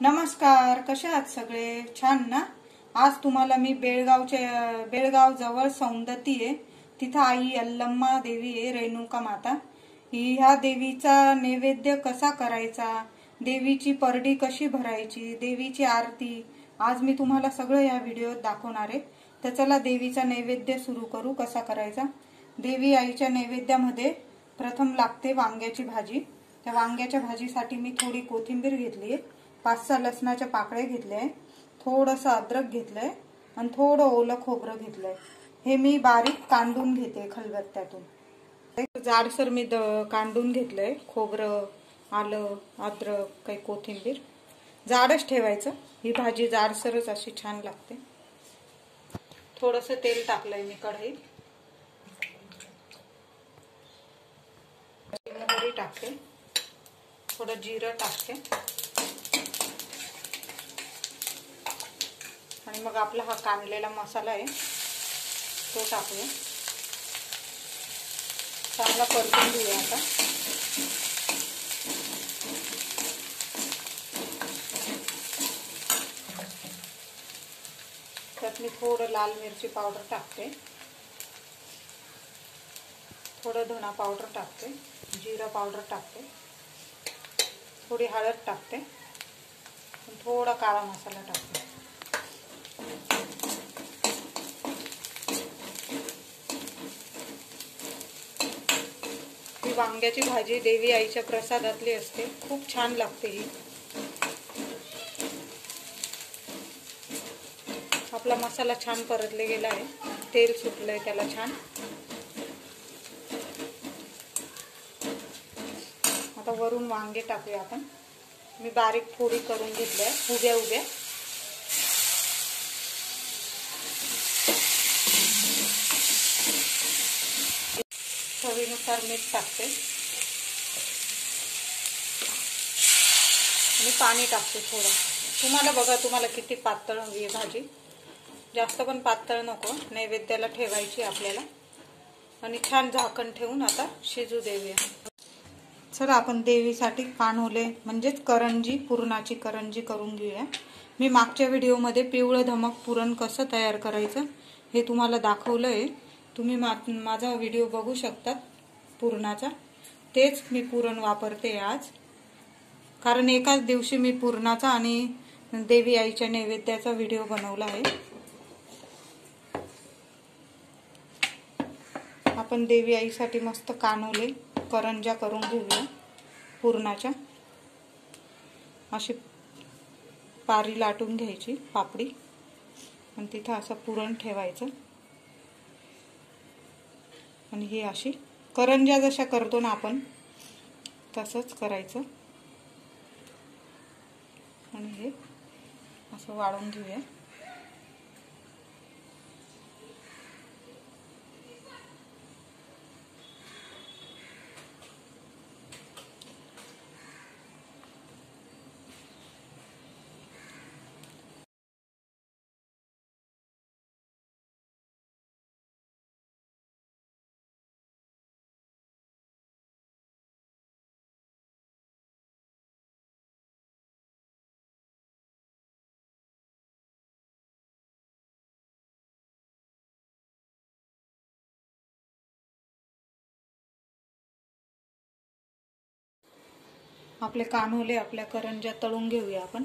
नमस्कार कसे आहात सगळे? छान ना? आज तुम्हाला मी बेळगावच्या बेळगाव जवळ सौंदती आहे. तिथं आई अल्लम्मा देवी आहे रेणुका माता. ह्या देवीचा नैवेद्य कसा करायचा? देवीची परडी कशी भरायची? देवीची आरती. आज मी तुम्हाला सगळं या व्हिडिओत दाखवणार आहे. तर चला देवीचा नैवेद्य सुरू करू कसा करायचा? देवी आईच्या नैवेद्यामध्ये प्रथम लागते वांग्याची भाजी. त्या वांग्याच्या भाजीसाठी मी थोडी कोथिंबीर घेतली आहे. पाच सहा लसणाच्या पाकळ्या घेतल्या आहे थोडंसं अद्रक घेतलंय आणि थोडं ओलं खोबरं घेतलंय. हे मी बारीक कांडून घेते खलबत्त्यातून. जाडसर मी द कांडून घेतलंय खोबरं आलं अद्रक काही कोथिंबीर. जाडच ठेवायचं. ही भाजी जाडसरच अशी छान लागते. थोडस तेल टाकलंय मी कढईत. मोहरी टाकते. थोडं जिरं टाकते. आणि मग आपला हा कांदलेला मसाला आहे तो टाकूया. चांगला परतून घेऊया आता. त्यात मी थोडं लाल मिरची पावडर टाकते. थोडं धना पावडर टाकते जिरा पावडर टाकते. थोडी हळद टाकते. थोडा काळा मसाला टाकते. ही वांग्याची भाजी देवी आईच्या प्रसादातली असते. खूप छान लागते ही. आपला मसाला छान परतले गेला आहे. तेल सुटलंय त्याला छान. आता वरून वांगे टाकूया आपण. मी बारीक फोडी करून घेतल्या. उभ्या उभ्या. चवीनुसार मीठ टाकते. आणि पाणी टाकते थोडं. तुम्हाला बघा तुम्हाला किती पातळ हवी आहे भाजी. जास्त पण पातळ नको नैवेद्याला ठेवायची आपल्याला. आणि छान झाकण ठेवून आता शिजू देऊया. चला आपण देवीसाठी कानोले म्हणजेच करंजी पुरणाची करंजी करून घेऊया. मी मागच्या व्हिडिओमध्ये पिवळं धमक पुरण कसं तयार करायचं हे तुम्हाला दाखवलं आहे तुम्ही मा माझा व्हिडिओ बघू शकतात पुरणाचा. तेच मी पुरण वापरते आज. कारण एकाच दिवशी मी पुरणाचा आणि देवी आईच्या नैवेद्याचा व्हिडिओ बनवला आहे. आपण देवी आईसाठी मस्त कानवले करंजा करून घेऊया पुरणाच्या. अशी पारी लाटून घ्यायची पापडी. आणि तिथं असं पुरण ठेवायचं. आणि ही अशी करंजा जशा करतो ना आपण तसंच करायचं. आणि हे असं वाळून घेऊया. आपले कानोले आपल्या करंज्या तळून घेऊया आपण.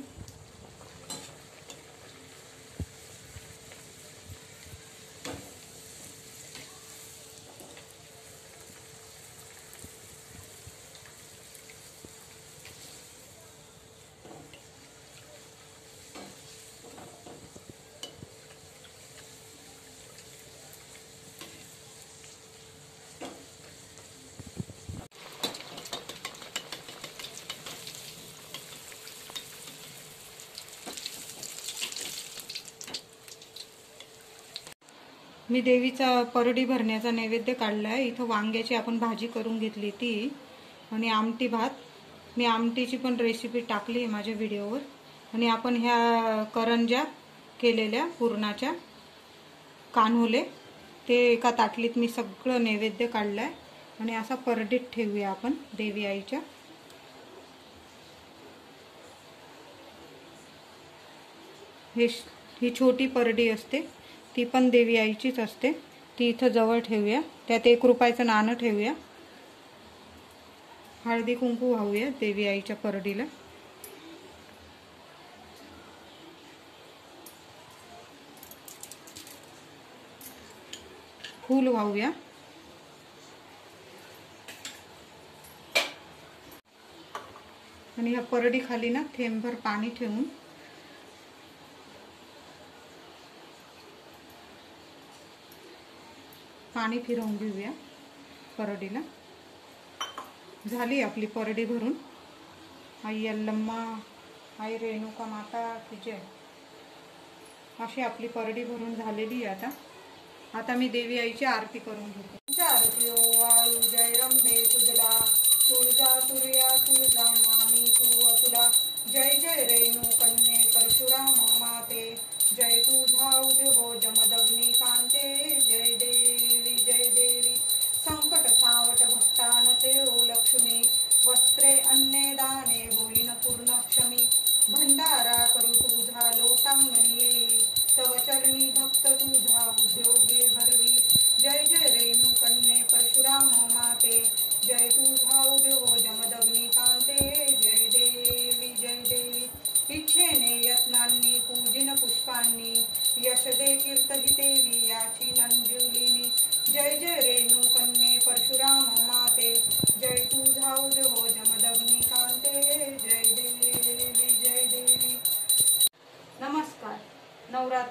मी देवीचा परडी भरण्याचा नैवेद्य काढला आहे इथं वांग्याची आपण भाजी करून घेतली ती आणि आमटी भात. मी आमटीची पण रेसिपी टाकली आहे माझ्या व्हिडिओवर. आणि आपण ह्या करंज्या केलेल्या पुरणाच्या कान्होले ते एका ताटलीत मी सगळं नैवेद्य काढलं आहे आणि असा परडीत ठेवूया आपण देवी आईच्या. हे श- ही छोटी परडी असते. ती पण देवी आईचीच असते. ती इथं जवळ ठेवूया. त्यात एक रुपयाचं नाणं ठेवूया. हळदी कुंकू वाहूया देवी आईच्या परडीला. फूल वाहूया. आणि ह्या परडी खाली ना थेंबभर पाणी ठेवून पाणी फिरवून घेऊया परडीला झाली आपली परडी भरून. आई अल्लम्मा आई रेणुका माता की अशी आपली परडी भरून झालेली आहे आता. आता मी देवी आईची आरती करून घेते.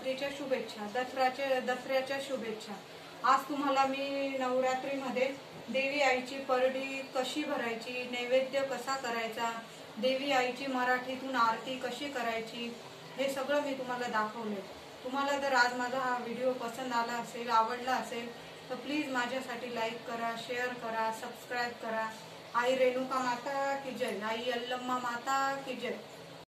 नवरात्रीच्या शुभेच्छा दसऱ्याच्या दसऱ्याच्या शुभेच्छा. आज तुम्हाला मी नवरात्रीमध्ये देवी आईची परडी कशी भरायची नैवेद्य कसा करायचा देवी आईची मराठीतून आरती कशी करायची हे सगळं मी तुम्हाला दाखवले तुम्हाला जर आज माझा हा व्हिडिओ पसंत आला असेल आवडला असेल तर प्लीज माझ्यासाठी लाईक करा शेअर करा सबस्क्राईब करा. आई रेणुका माता की जय. आई अल्लम्मा माता की जय.